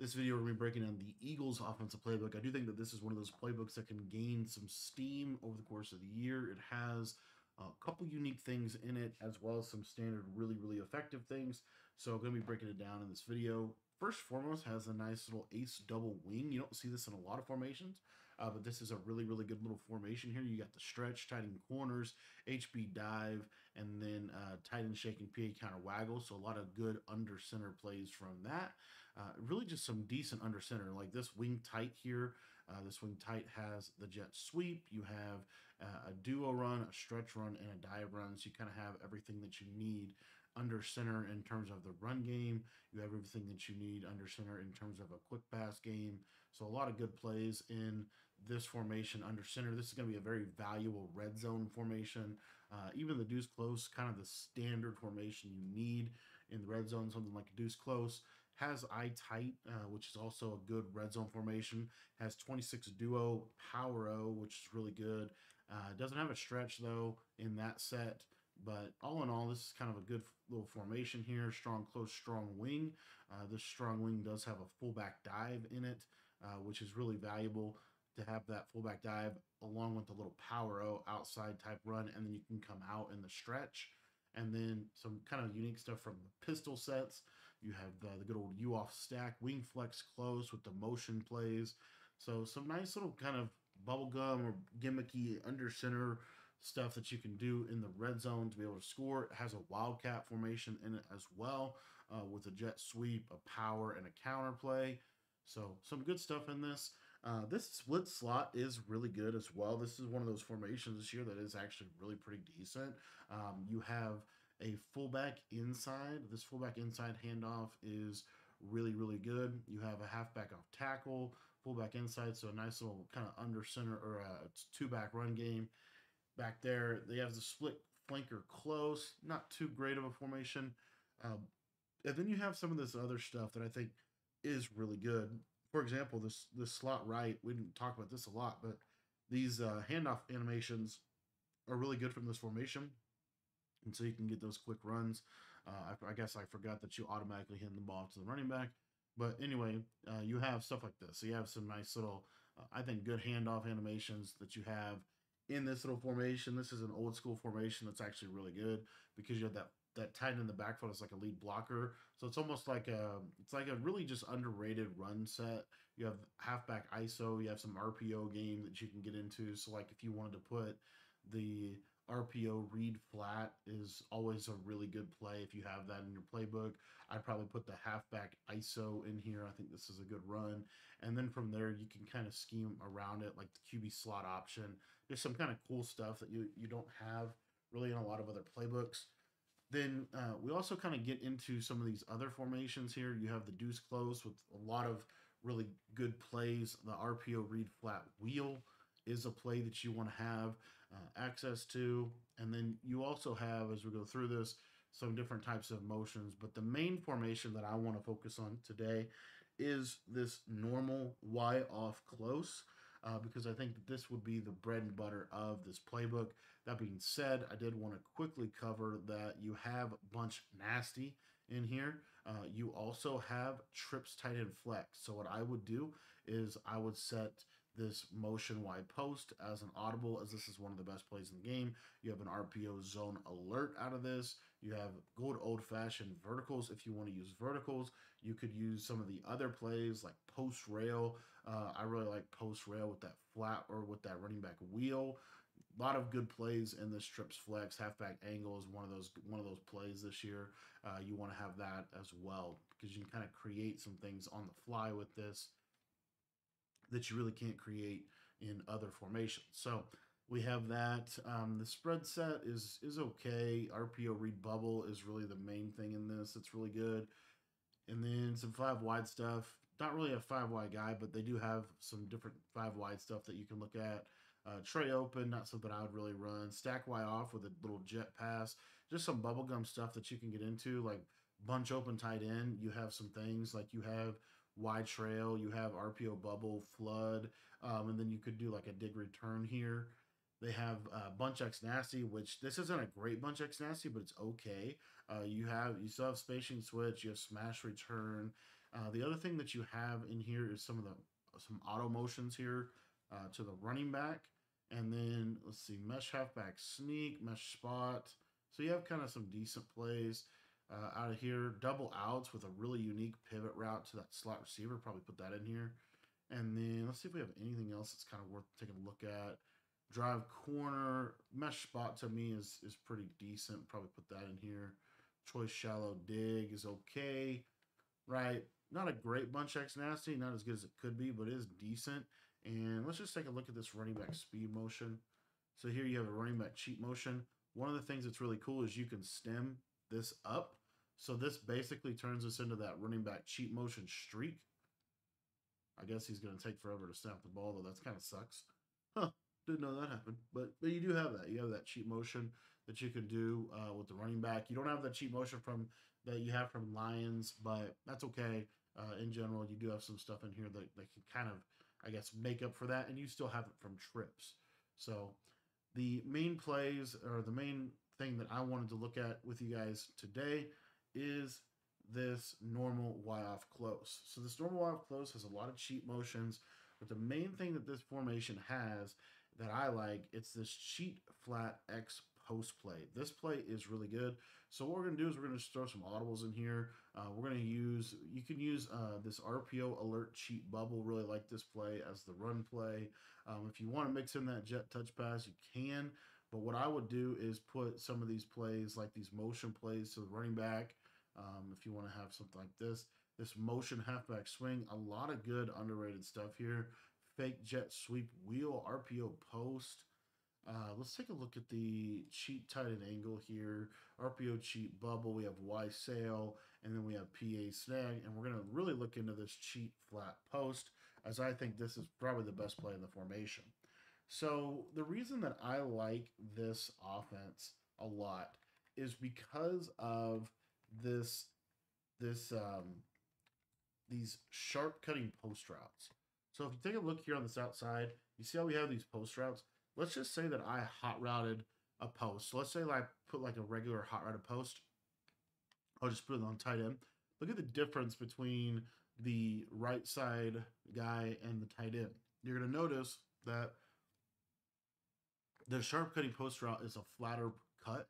This video, we're going to be breaking down the Eagles offensive playbook. I do think that this is one of those playbooks that can gain some steam over the course of the year. It has a couple unique things in it, as well as some standard, really, really effective things. So I'm going to be breaking it down in this video. First foremost, has a nice little ace double wing. You don't see this in a lot of formations, uh, but this is a really, really good little formation here. You got the stretch, tight end corners, HB dive, and then uh, tight end shake and PA counter waggle. So a lot of good under center plays from that. Uh, really just some decent under center. Like this wing tight here, uh, this wing tight has the jet sweep. You have uh, a duo run, a stretch run, and a dive run. So you kind of have everything that you need under center in terms of the run game. You have everything that you need under center in terms of a quick pass game. So a lot of good plays in this formation under center. This is going to be a very valuable red zone formation. Uh, even the deuce close, kind of the standard formation you need in the red zone, something like a deuce close has I tight, uh, which is also a good red zone formation. Has 26 duo power O, which is really good. Uh, doesn't have a stretch though in that set. But all in all, this is kind of a good little formation here. Strong, close, strong wing. Uh, this strong wing does have a fullback dive in it, uh, which is really valuable to have that fullback dive along with the little power O outside type run, and then you can come out in the stretch. And then some kind of unique stuff from the pistol sets. You have the, the good old U off stack, wing flex close with the motion plays. So some nice little kind of bubblegum or gimmicky under center stuff that you can do in the red zone to be able to score. It has a wildcat formation in it as well uh, with a jet sweep, a power, and a counter play. So some good stuff in this. Uh, this split slot is really good as well. This is one of those formations this year that is actually really pretty decent. Um, you have a fullback inside. This fullback inside handoff is really, really good. You have a halfback off tackle, fullback inside, so a nice little kind of under center or a two back run game. Back there, they have the split flanker close, not too great of a formation. Um, and then you have some of this other stuff that I think is really good. For example, this this slot right, we didn't talk about this a lot, but these uh, handoff animations are really good from this formation. And so you can get those quick runs. Uh, I, I, guess I forgot that you automatically hand the ball to the running back. But anyway, uh, you have stuff like this. So you have some nice little, uh, I think, good handoff animations that you have in this little formation. This is an old school formation that's actually really good because you have that that tight in the backfield is like a lead blocker. So it's almost like a it's like a really just underrated run set. You have halfback ISO, you have some RPO game that you can get into. So like if you wanted to put the RPO read flat is always a really good play if you have that in your playbook. I'd probably put the halfback ISO in here. I think this is a good run. And then from there, you can kind of scheme around it, like the QB slot option. There's some kind of cool stuff that you, you don't have really in a lot of other playbooks. Then uh, we also kind of get into some of these other formations here. You have the deuce close with a lot of really good plays, the RPO read flat wheel is a play that you want to have uh, access to. And then you also have, as we go through this, some different types of motions. But the main formation that I want to focus on today is this normal Y off close. Uh, because I think that this would be the bread and butter of this playbook. That being said, I did want to quickly cover that you have a bunch nasty in here. Uh, you also have trips tight end flex. So what I would do is I would set this motion wide post as an audible as this is one of the best plays in the game. You have an RPO zone alert out of this. You have good old fashioned verticals if you want to use verticals. You could use some of the other plays like post rail. Uh, I really like post rail with that flat or with that running back wheel. A lot of good plays in this trips flex. Halfback angle is one of those one of those plays this year. Uh, you want to have that as well because you can kind of create some things on the fly with this that you really can't create in other formations. So we have that. Um, the spread set is is okay. RPO read bubble is really the main thing in this. It's really good. And then some five wide stuff. Not really a five wide guy, but they do have some different five wide stuff that you can look at. Uh, trey open, not something I would really run. Stack Y off with a little jet pass. Just some bubblegum stuff that you can get into, like bunch open tight end. You have some things like you have wide trail, you have RPO bubble, flood, um, and then you could do like a dig return here. They have uh, Bunch X Nasty, which this isn't a great Bunch X Nasty, but it's okay. Uh, you have you still have spacing switch, you have smash return. Uh, the other thing that you have in here is some of the some auto motions here uh, to the running back, and then let's see, mesh halfback sneak, mesh spot. So you have kind of some decent plays uh, out of here. Double outs with a really unique pivot route to that slot receiver. Probably put that in here. And then let's see if we have anything else that's kind of worth taking a look at. Drive corner, mesh spot to me is is pretty decent. Probably put that in here. Choice shallow dig is okay, right? Not a great bunch X nasty, not as good as it could be, but it is decent. And let's just take a look at this running back speed motion. So here you have a running back cheat motion. One of the things that's really cool is you can stem this up. So this basically turns us into that running back cheap motion streak. I guess he's going to take forever to snap the ball, though. That's kind of sucks. Huh. Didn't know that happened. But, but you do have that. You have that cheap motion that you can do uh, with the running back. You don't have that cheap motion from that you have from Lions, but that's okay. Uh, in general, you do have some stuff in here that, that can kind of, I guess, make up for that, and you still have it from trips. So the main plays or the main thing that I wanted to look at with you guys today is this normal Y off close. So this normal Y off close has a lot of cheat motions, but the main thing that this formation has that I like, it's this cheat flat X post play. This play is really good. So what we're going to do is we're going to throw some audibles in here. Uh, we're going to use, you can use uh, this RPO alert cheat bubble. Really like this play as the run play. Um, if you want to mix in that jet touch pass, you can. But what I would do is put some of these plays, like these motion plays to the running back. Um, if you want to have something like this, this motion halfback swing, a lot of good underrated stuff here. Fake jet sweep wheel, RPO post. Uh, let's take a look at the cheat tight end angle here. RPO cheat bubble. We have Y sail, and then we have PA snag, and we're going to really look into this cheat flat post, as I think this is probably the best play in the formation. So the reason that I like this offense a lot is because of this this um, these sharp cutting post routes. So if you take a look here on this outside, you see how we have these post routes. Let's just say that I hot routed a post. So let's say I put like a regular hot routed post. I'll just put it on tight end. Look at the difference between the right side guy and the tight end. You're going to notice that the sharp cutting post route is a flatter cut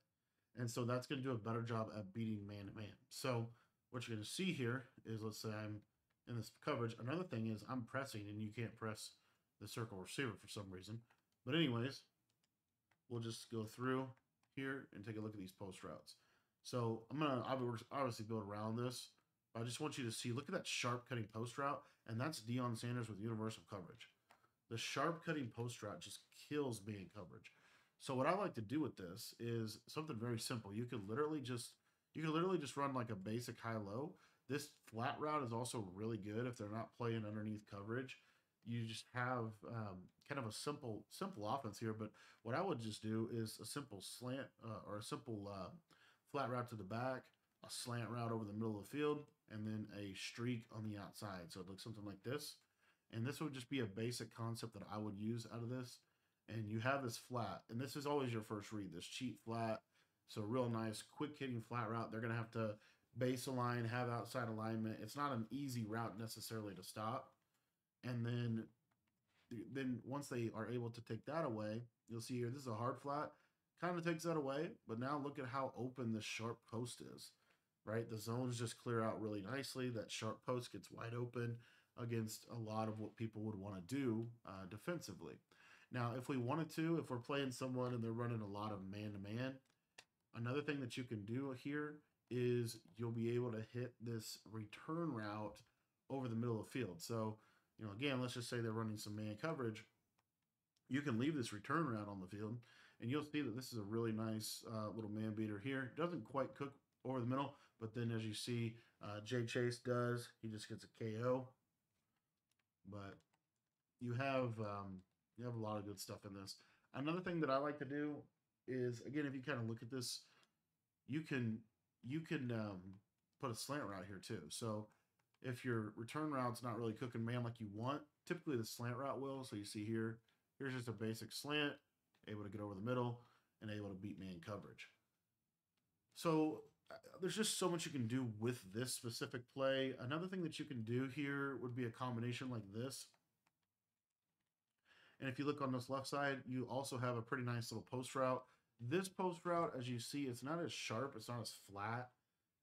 and so that's going to do a better job at beating man to man. So what you're going to see here is, let's say I'm in this coverage. Another thing is I'm pressing and you can't press the circle receiver for some reason. But anyways, we'll just go through here and take a look at these post routes. So I'm going to obviously build around this. I just want you to see, look at that sharp cutting post route. And that's Deion Sanders with universal coverage. The sharp cutting post route just kills me in coverage. So what I like to do with this is something very simple. You could literally just you could literally just run like a basic high low. This flat route is also really good if they're not playing underneath coverage. You just have um, kind of a simple simple offense here. But what I would just do is a simple slant uh, or a simple uh, flat route to the back, a slant route over the middle of the field, and then a streak on the outside. So it looks something like this. And this would just be a basic concept that I would use out of this and you have this flat, and this is always your first read, this cheap flat. So real nice, quick hitting flat route. They're gonna have to base align, have outside alignment. It's not an easy route necessarily to stop. And then then once they are able to take that away, you'll see here this is a hard flat. Kind of takes that away, but now look at how open this sharp post is. Right? The zones just clear out really nicely. That sharp post gets wide open against a lot of what people would want to do uh, defensively. Now, if we wanted to, if we're playing someone and they're running a lot of man to man, another thing that you can do here is you'll be able to hit this return route over the middle of the field. So, you know, again, let's just say they're running some man coverage. You can leave this return route on the field, and you'll see that this is a really nice uh, little man beater here. Doesn't quite cook over the middle, but then as you see, uh, Jay Chase does. He just gets a KO. But you have um, you have a lot of good stuff in this. Another thing that I like to do is again, if you kind of look at this, you can you can um, put a slant route here too. So if your return route's not really cooking man like you want, typically the slant route will. So you see here, here's just a basic slant, able to get over the middle and able to beat man coverage. So uh, there's just so much you can do with this specific play. Another thing that you can do here would be a combination like this. And if you look on this left side, you also have a pretty nice little post route. This post route, as you see, it's not as sharp, it's not as flat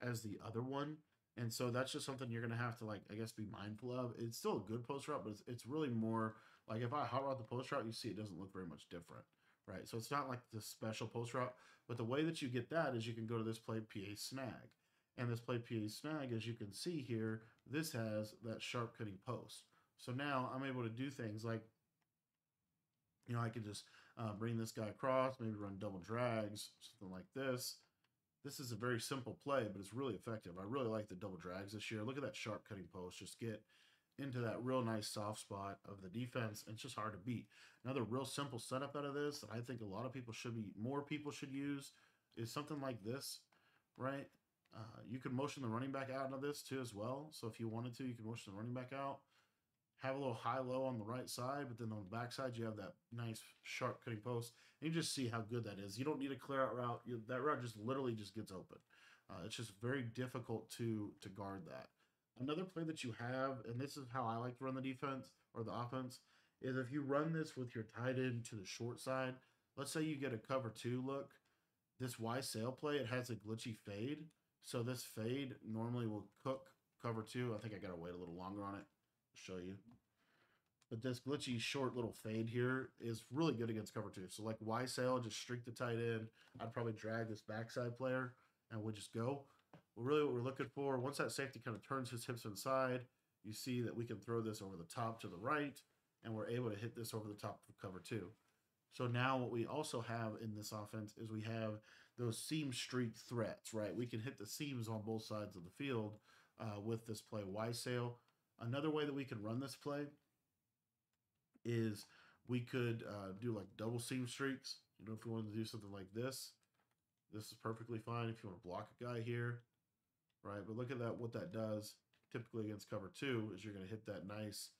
as the other one. And so that's just something you're going to have to, like, I guess, be mindful of. It's still a good post route, but it's, it's really more like if I hot route the post route, you see it doesn't look very much different, right? So it's not like the special post route, but the way that you get that is you can go to this play PA snag. And this play PA snag, as you can see here, this has that sharp cutting post. So now I'm able to do things like, you know, I could just uh, bring this guy across, maybe run double drags, something like this. This is a very simple play, but it's really effective. I really like the double drags this year. Look at that sharp cutting post. Just get into that real nice soft spot of the defense. It's just hard to beat. Another real simple setup out of this that I think a lot of people should be, more people should use is something like this, right? Uh, you can motion the running back out of this too as well. So if you wanted to, you can motion the running back out. Have a little high-low on the right side, but then on the back side, you have that nice sharp cutting post. And you just see how good that is. You don't need a clear out route. You, that route just literally just gets open. Uh, it's just very difficult to to guard that. Another play that you have, and this is how I like to run the defense or the offense, is if you run this with your tight end to the short side. Let's say you get a cover two look. This Y sail play, it has a glitchy fade. So this fade normally will cook cover two. I think I got to wait a little longer on it. Show you. But this glitchy short little fade here is really good against cover two. So like Y sail, just streak the tight end. I'd probably drag this backside player and we'll just go. Well, really what we're looking for, once that safety kind of turns his hips inside, you see that we can throw this over the top to the right, and we're able to hit this over the top of cover two. So now what we also have in this offense is we have those seam streak threats, right? We can hit the seams on both sides of the field uh, with this play Y sail. Another way that we can run this play is we could uh, do like double seam streaks. You know, if we wanted to do something like this, this is perfectly fine. If you want to block a guy here, right? But look at that, what that does typically against cover two is you're going to hit that nice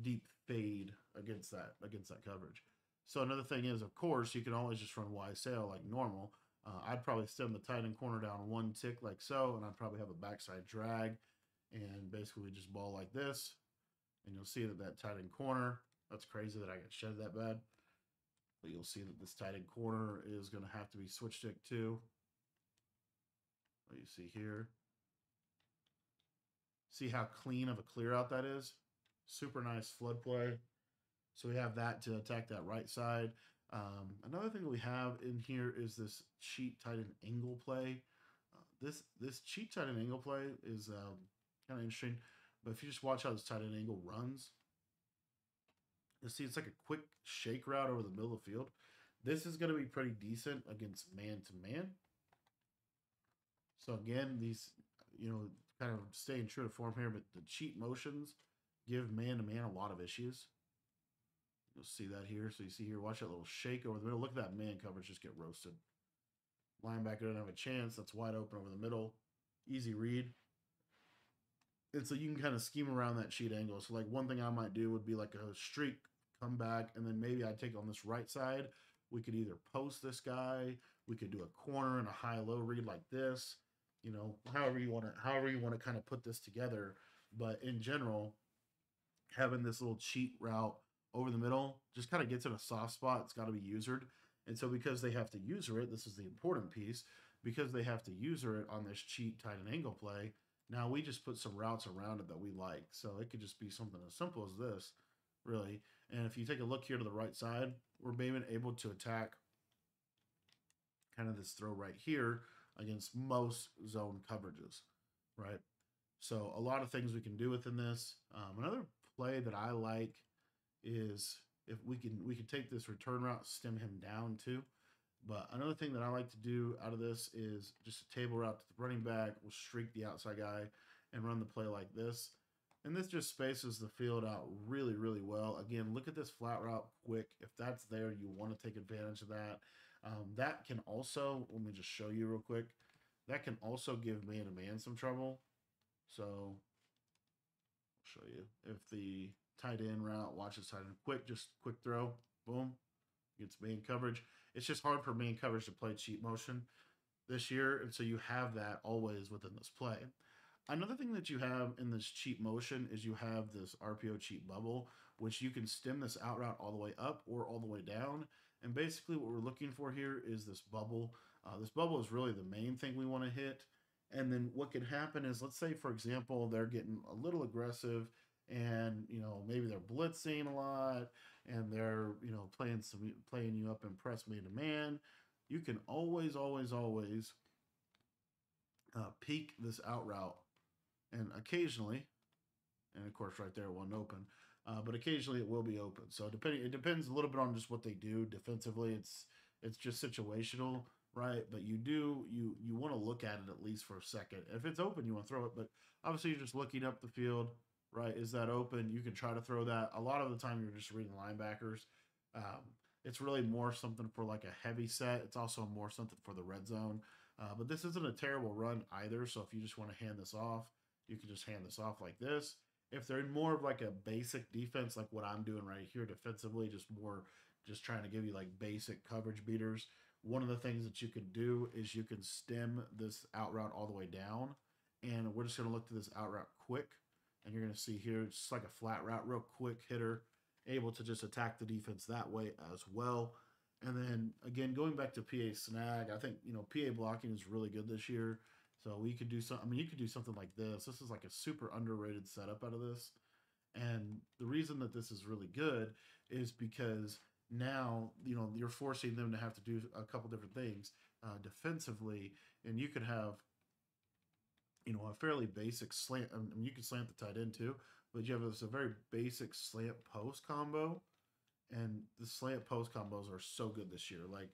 deep fade against that against that coverage. So another thing is, of course, you can always just run Y sail like normal. Uh, I'd probably stem the tight end corner down one tick like so, and I'd probably have a backside drag, and basically just ball like this, and you'll see that that tight end corner. That's crazy that I got shed that bad, but you'll see that this tight end corner is going to have to be switch stick too. What you see here. See how clean of a clear out that is? Super nice flood play. So we have that to attack that right side. Um, another thing we have in here is this cheat tight end angle play. Uh, this this cheat tight end angle play is um, kind of interesting. But if you just watch how this tight end angle runs, you see it's like a quick shake route over the middle of the field. This is going to be pretty decent against man to man. So again, these you know kind of staying true to form here, but the cheat motions give man to man a lot of issues. You'll see that here. So you see here, watch that little shake over the middle. Look at that man coverage just get roasted. Linebacker doesn't have a chance. That's wide open over the middle. Easy read. And so you can kind of scheme around that cheat angle. So like one thing I might do would be like a streak, come back, and then maybe I'd take on this right side. We could either post this guy, we could do a corner and a high-low read like this you know, however you want to, however you want to kind of put this together. But in general, having this little cheat route over the middle just kind of gets in a soft spot. It's got to be usered. And so because they have to user it, this is the important piece, because they have to user it on this cheat tight end angle play, now we just put some routes around it that we like. So it could just be something as simple as this, really. And if you take a look here to the right side, we're being able to attack kind of this throw right here against most zone coverages, right? So a lot of things we can do within this. Um, another play that I like is if we can we can take this return route, stem him down too. But another thing that I like to do out of this is just a table route to the running back. We'll streak the outside guy and run the play like this. And this just spaces the field out really, really well. Again, look at this flat route quick. If that's there, you want to take advantage of that. Um, that can also, let me just show you real quick. That can also give man to man some trouble. So, I'll show you. If the tight end route, watches tight end quick, just quick throw, boom, gets man coverage. It's just hard for man coverage to play cheat motion. this year, and so you have that always within this play. Another thing that you have in this cheap motion is you have this RPO cheat bubble, which you can stem this out route all the way up or all the way down. And basically what we're looking for here is this bubble. Uh, this bubble is really the main thing we want to hit. And then what can happen is, let's say, for example, they're getting a little aggressive and, you know, maybe they're blitzing a lot and they're, you know, playing some, playing you up in press man to man. You can always, always, always uh, peek this out route and occasionally, and of course right there it wasn't open, uh, but occasionally it will be open. So depending, it depends a little bit on just what they do defensively. It's it's just situational, right? But you do you you want to look at it at least for a second. If it's open, you want to throw it, but obviously you're just looking up the field, right? Is that open? You can try to throw that. A lot of the time you're just reading linebackers. Um, it's really more something for like a heavy set. It's also more something for the red zone. Uh, but this isn't a terrible run either. So if you just want to hand this off, you can just hand this off like this. If they're more of like a basic defense, like what I'm doing right here defensively, just more just trying to give you like basic coverage beaters. One of the things that you can do is you can stem this out route all the way down. And we're just going to look to this out route quick. And you're going to see here, it's like a flat route, real quick hitter, able to just attack the defense that way as well. And then again, going back to PA snag, I think, you know, PA blocking is really good this year. So we could do some. I mean, you could do something like this. This is like a super underrated setup out of this, and the reason that this is really good is because now you know you're forcing them to have to do a couple different things uh, defensively, and you could have you know a fairly basic slant. I mean, you can slant the tight end too, but you have this a very basic slant post combo, and the slant post combos are so good this year. Like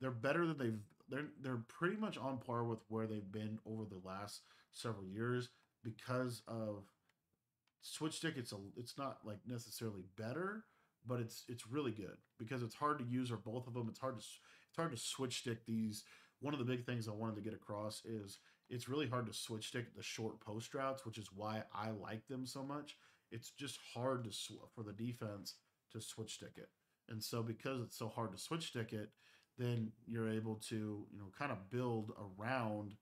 they're better than they've they're they're pretty much on par with where they've been over the last several years because of switch stick it's a it's not like necessarily better but it's it's really good because it's hard to use or both of them it's hard to it's hard to switch stick these one of the big things i wanted to get across is it's really hard to switch stick the short post routes which is why i like them so much it's just hard to sw- for the defense to switch stick it and so because it's so hard to switch stick it then you're able to you know kind of build around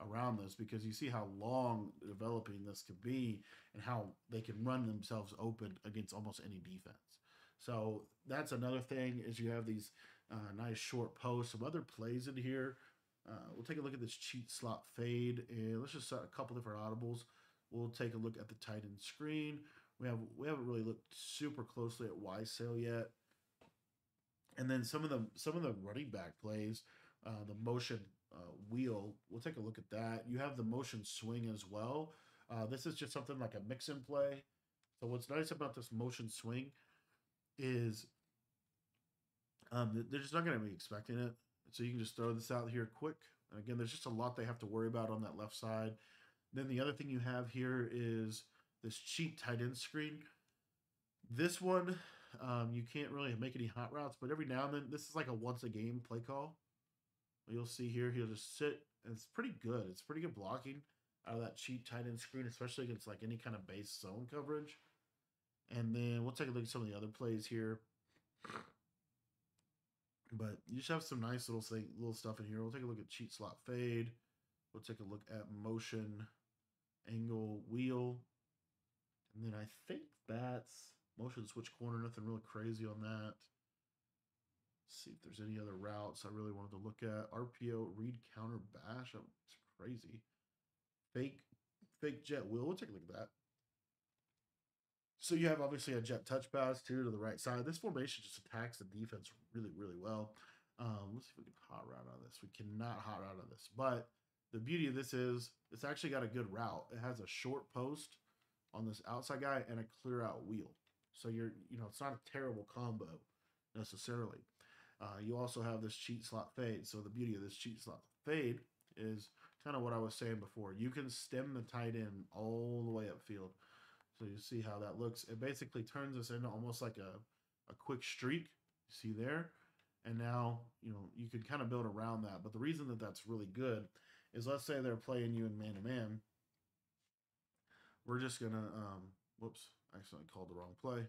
around this because you see how long developing this could be and how they can run themselves open against almost any defense. So that's another thing is you have these uh, nice short posts, some other plays in here. Uh, we'll take a look at this cheat slot fade and let's just set a couple different audibles. We'll take a look at the tight end screen. We have we haven't really looked super closely at Y sail yet and then some of the some of the running back plays, uh, the motion uh, wheel. We'll take a look at that. You have the motion swing as well. Uh, this is just something like a mix and play. So what's nice about this motion swing is um, they're just not going to be expecting it. So you can just throw this out here quick. And again, there's just a lot they have to worry about on that left side. Then the other thing you have here is this cheat tight end screen. This one um, you can't really make any hot routes, but every now and then, this is like a once a game play call. You'll see here, he'll just sit, and it's pretty good. It's pretty good blocking out of that cheap tight end screen, especially against like any kind of base zone coverage. And then we'll take a look at some of the other plays here. But you just have some nice little thing, little stuff in here. We'll take a look at cheat slot fade. We'll take a look at motion angle wheel. And then I think that's Motion switch corner, nothing really crazy on that. Let's see if there's any other routes I really wanted to look at. RPO, read, counter, bash. It's crazy. Fake, fake jet wheel. We'll take a look at that. So you have obviously a jet touch pass too to the right side. This formation just attacks the defense really, really well. Um, let's see if we can hot route out of this. We cannot hot route out of this, but the beauty of this is it's actually got a good route. It has a short post on this outside guy and a clear out wheel. So you're, you know, it's not a terrible combo necessarily. Uh, you also have this cheat slot fade. So the beauty of this cheat slot fade is kind of what I was saying before. You can stem the tight end all the way upfield. So you see how that looks. It basically turns us into almost like a, a quick streak. You see there? And now, you know, you can kind of build around that. But the reason that that's really good is let's say they're playing you in man to man. We're just going to, um, whoops, accidentally called the wrong play,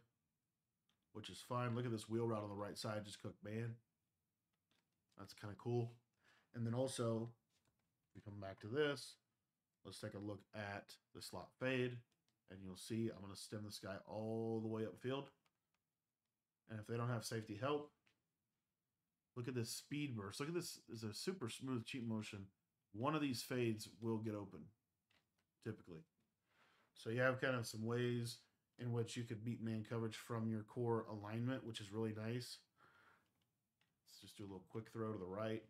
which is fine. Look at this wheel route on the right side, just cook man. That's kind of cool. And then also, we come back to this. Let's take a look at the slot fade. And you'll see I'm going to stem this guy all the way upfield. And if they don't have safety help, look at this speed burst. Look at this. It's a super smooth cheat motion. One of these fades will get open, typically. So you have kind of some ways in which you could beat man coverage from your core alignment, which is really nice. Let's just do a little quick throw to the right.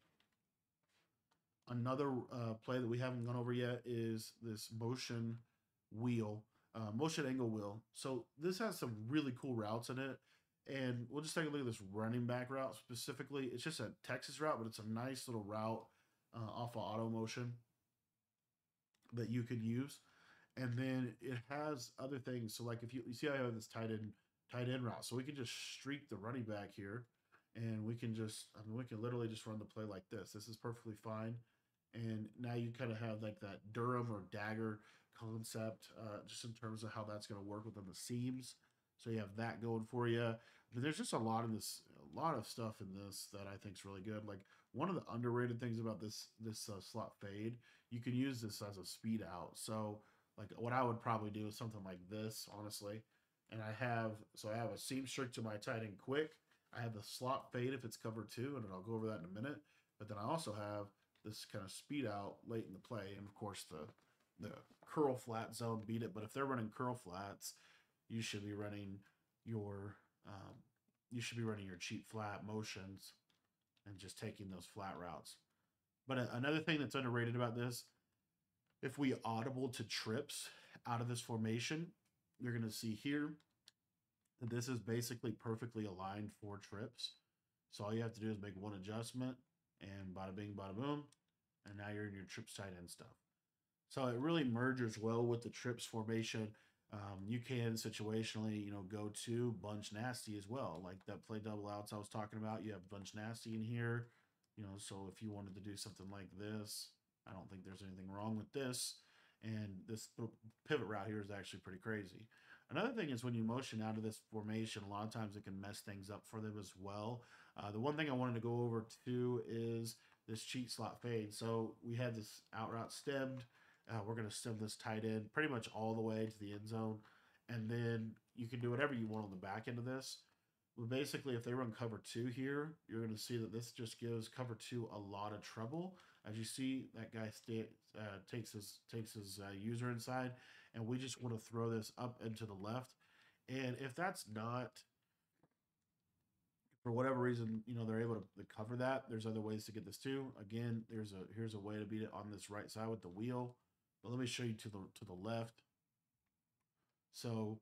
Another uh, play that we haven't gone over yet is this motion wheel, uh, motion angle wheel. So this has some really cool routes in it. And we'll just take a look at this running back route specifically. It's just a Texas route, but it's a nice little route uh, off of auto motion that you could use. And then it has other things. So like if you, you see I have this tight end tight end route. So we can just streak the running back here and we can just I mean we can literally just run the play like this. This is perfectly fine. And now you kind of have like that Durham or dagger concept, uh, just in terms of how that's going to work within the seams. So you have that going for you. But there's just a lot of this, a lot of stuff in this that I think is really good. Like one of the underrated things about this this uh, slot fade, you can use this as a speed out. So like what I would probably do is something like this, honestly. And I have so I have a seam streak to my tight end quick. I have the slot fade if it's cover two, and I'll go over that in a minute. But then I also have this kind of speed out late in the play, and of course the the curl flat zone beat it. But if they're running curl flats, you should be running your um, you should be running your cheap flat motions and just taking those flat routes. But another thing that's underrated about this, if we audible to trips out of this formation, you're going to see here that this is basically perfectly aligned for trips. So all you have to do is make one adjustment and bada bing, bada boom. And now you're in your trips tight end stuff. So it really merges well with the trips formation. Um, you can situationally, you know, go to bunch nasty as well, like that play double outs I was talking about. You have bunch nasty in here, you know. So if you wanted to do something like this, I don't think there's anything wrong with this. And this pivot route here is actually pretty crazy. Another thing is when you motion out of this formation, a lot of times it can mess things up for them as well. Uh, the one thing I wanted to go over too is this cheat slot fade. So we had this out route stemmed. Uh, we're going to stem this tight end pretty much all the way to the end zone. And then you can do whatever you want on the back end of this. But basically, if they run cover two here, you're going to see that this just gives cover two a lot of trouble. As you see, that guy uh, takes his takes his uh, user inside, and we just want to throw this up and to the left. And if that's not for whatever reason, you know, they're able to cover that. There's other ways to get this too. Again, there's a here's a way to beat it on this right side with the wheel. But let me show you to the to the left. So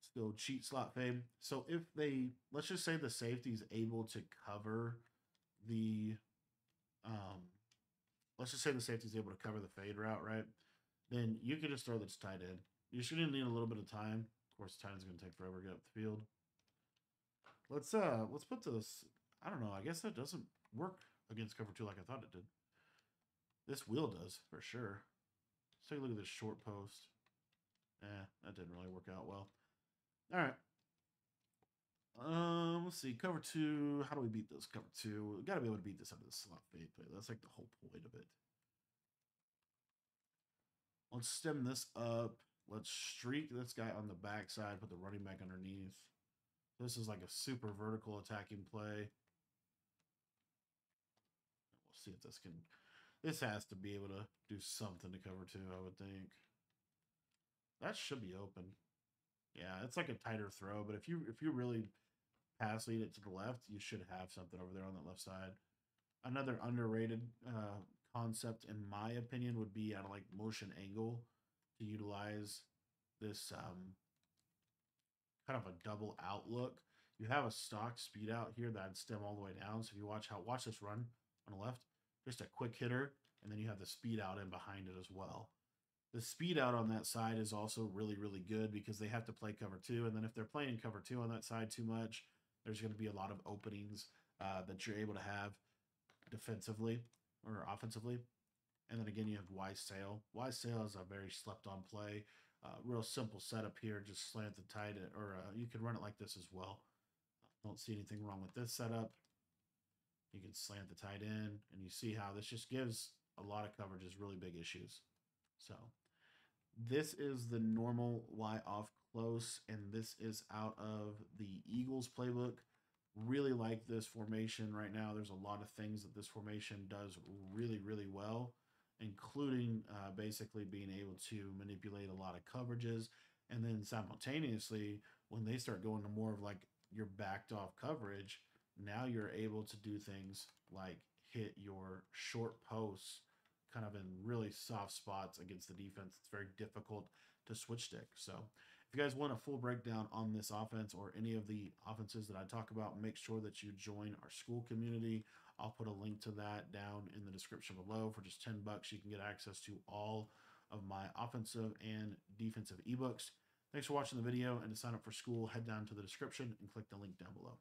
still cheat slot fade. So if they let's just say the safety is able to cover the um let's just say the safety is able to cover the fade route, right? Then you can just throw this tight end. You're just gonna need a little bit of time. Of course, tight end's gonna take forever to get up the field. Let's uh let's put this. I don't know. I guess that doesn't work against cover two like I thought it did. This wheel does for sure. Take a look at this short post. Eh, that didn't really work out well. All right. Um, let's see. Cover two. How do we beat this? Cover two. We gotta be able to beat this under the slot fade play. That's like the whole point of it. Let's stem this up. Let's streak this guy on the backside. Put the running back underneath. This is like a super vertical attacking play. We'll see if this can. This has to be able to do something to cover two, I would think. That should be open. Yeah, it's like a tighter throw, but if you if you really pass lead it to the left, you should have something over there on that left side. Another underrated uh, concept, in my opinion, would be at like motion angle to utilize this um, kind of a double outlook. You have a stock speed out here that stem all the way down. So if you watch how watch this run on the left, just a quick hitter, and then you have the speed out in behind it as well. The speed out on that side is also really, really good because they have to play cover two. And then if they're playing cover two on that side too much, there's going to be a lot of openings uh, that you're able to have defensively or offensively. And then again, you have Y sail. Y sail is a very slept on play. Uh, real simple setup here. Just slant the tight, or uh, you can run it like this as well. Don't see anything wrong with this setup. You can slant the tight end, and you see how this just gives a lot of coverages really big issues. So this is the normal Y off close, and this is out of the Eagles playbook. Really like this formation right now. There's a lot of things that this formation does really, really well, including uh, basically being able to manipulate a lot of coverages. And then simultaneously, when they start going to more of like your backed off coverage, now you're able to do things like hit your short posts kind of in really soft spots against the defense. It's very difficult to switch stick. So if you guys want a full breakdown on this offense or any of the offenses that I talk about, make sure that you join our Skool community. I'll put a link to that down in the description below. For just 10 bucks, you can get access to all of my offensive and defensive ebooks. Thanks for watching the video and to sign up for Skool, head down to the description and click the link down below.